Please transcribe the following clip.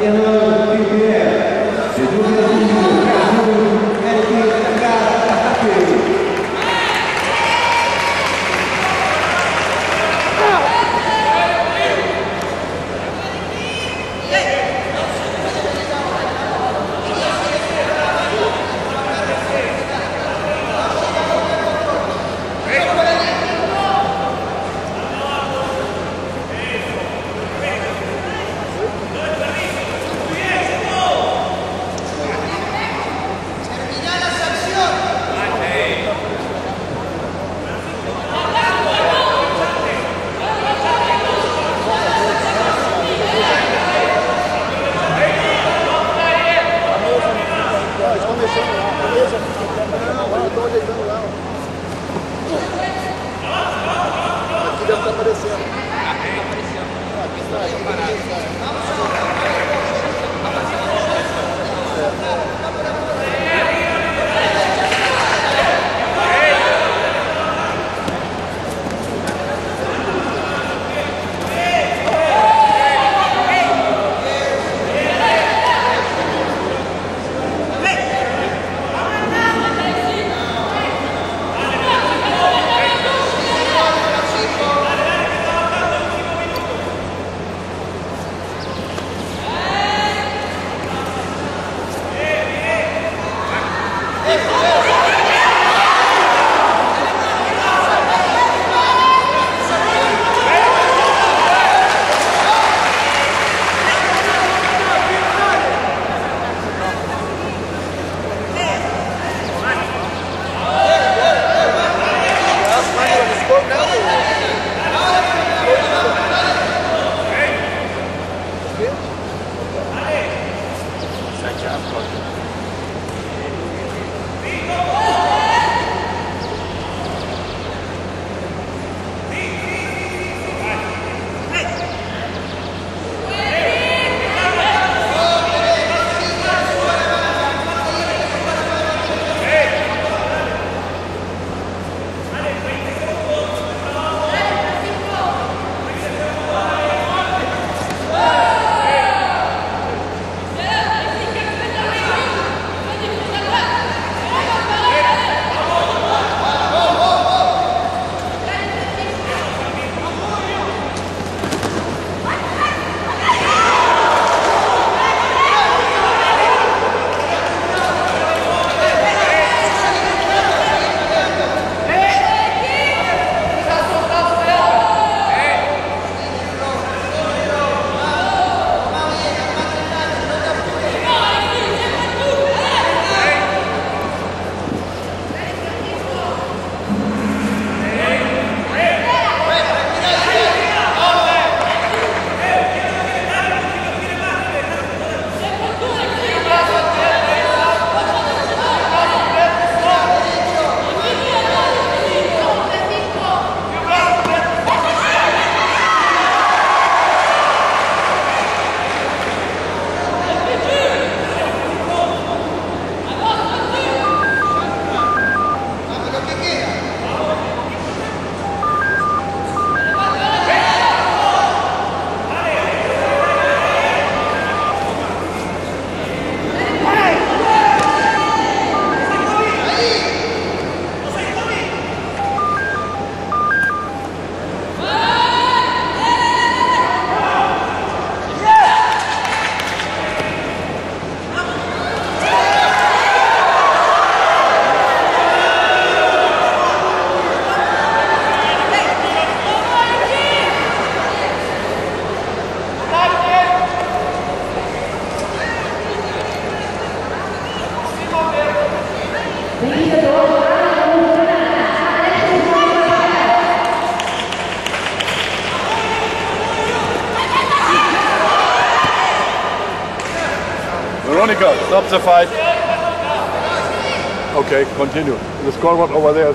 you know, bitch. Veronica, stop the fight. Okay, continue. The scoreboard over there